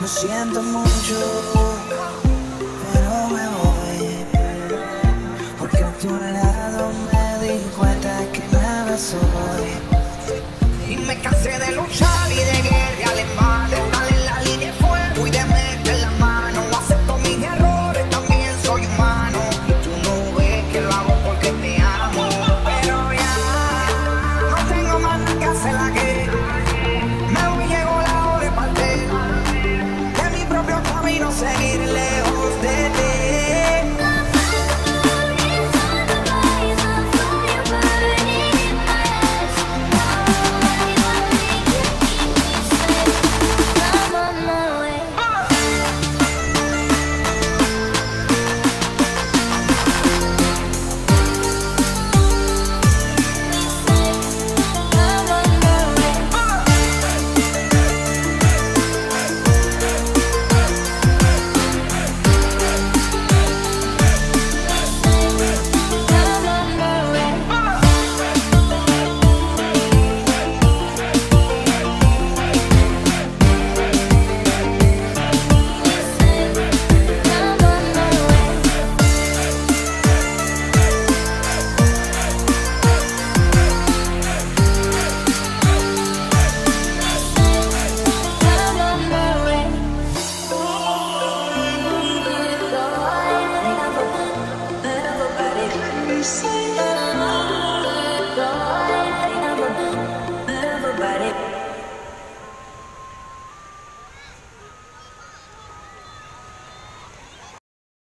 Lo siento mucho. but it.